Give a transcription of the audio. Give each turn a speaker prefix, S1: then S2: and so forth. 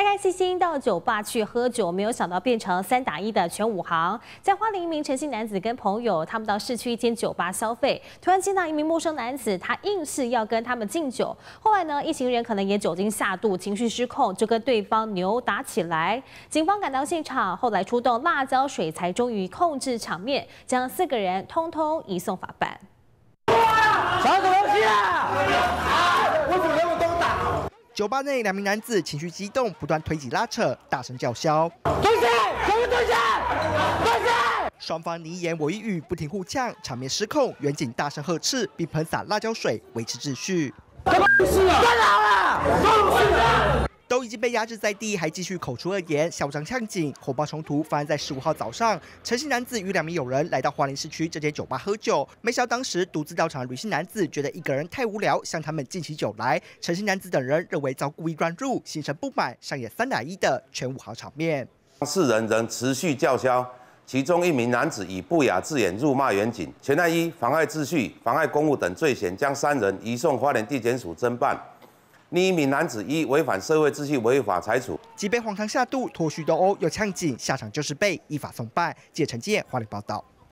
S1: 开开心心到酒吧去喝酒，没有想到变成三打一的全武行。在花莲一名陈姓男子跟朋友，他们到市区一间酒吧消费，突然见到一名陌生男子，他硬是要跟他们敬酒。后来呢，一行人可能也酒精下肚，情绪失控，就跟对方扭打起来。警方赶到现场，后来出动辣椒水，才终于控制场面，将四个人通通移送法办。
S2: 啥子东西啊？
S3: 酒吧内，两名男子情绪激动，不断推挤拉扯，大声叫嚣：“
S2: 蹲下！全部蹲下！蹲下！”
S3: 双方你一言我一语，不停互呛，场面失控。远景大声呵斥，并喷洒辣椒水维持秩序。
S2: 什么事啊？干扰了！
S3: 都已经被压制在地，还继续口出恶言，嚣张呛警。火爆冲突发生在十五号早上，陈姓男子与两名友人来到花莲市区这间酒吧喝酒。没想到当时独自到场的女性男子觉得一个人太无聊，向他们敬起酒来。陈姓男子等人认为遭故意乱入，心生不满，上演三打一的全武豪场面。
S4: 四人仍持续叫嚣，其中一名男子以不雅字眼辱骂远警，全案一妨碍秩序、妨碍公务等罪嫌，将三人移送花莲地检署侦办。另一名男子因违反社会秩序违法裁处，
S3: 即被黄汤下肚、脱须斗殴又呛警，下场就是被依法送办。记者陈建华联报道。